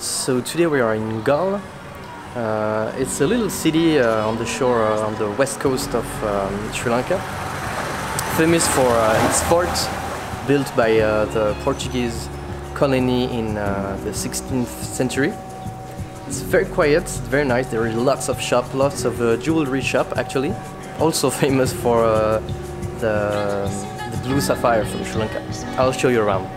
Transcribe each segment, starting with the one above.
So today we are in Galle. Uh, it's a little city uh, on the shore uh, on the west coast of um, Sri Lanka, famous for uh, its fort built by uh, the Portuguese colony in uh, the 16th century. It's very quiet, very nice. There are lots of shop, lots of jewelry shop actually. Also famous for the, the blue sapphire from Sri Lanka. I'll show you around.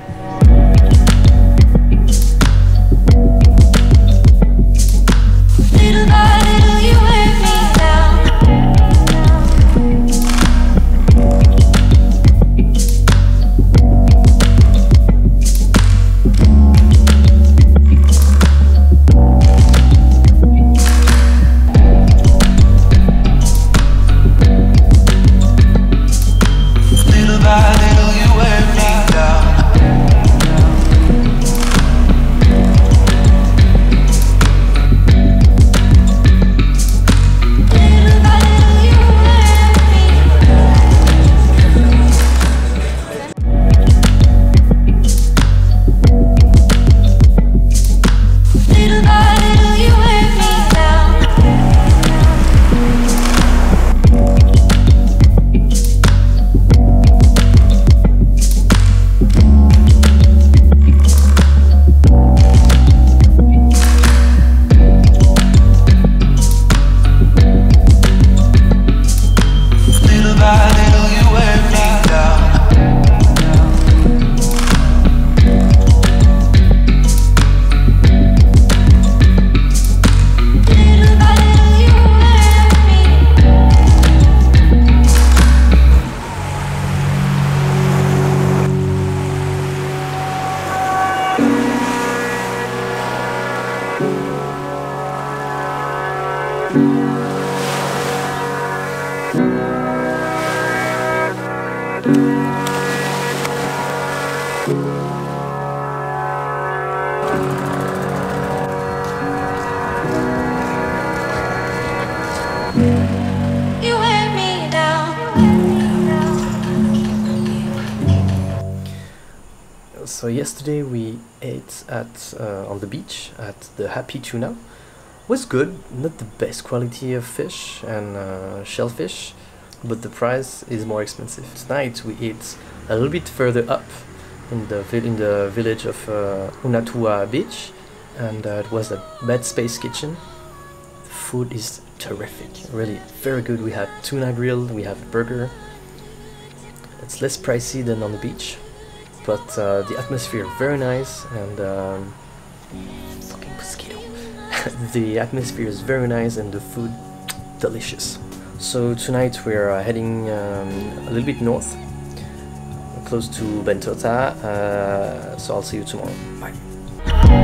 So yesterday we ate at uh, on the beach at the Happy Tuna. Was good, not the best quality of fish and uh, shellfish, but the price is more expensive. Tonight we eat a little bit further up in the in the village of uh, Unawatuna Beach, and uh, it was a bed space kitchen. The food is terrific, really very good. We had tuna grill, we have burger. It's less pricey than on the beach but uh, the atmosphere very nice and um, fucking mosquito. the atmosphere is very nice and the food delicious. So tonight we're uh, heading um, a little bit north, close to Bentota. Uh, so I'll see you tomorrow. Bye.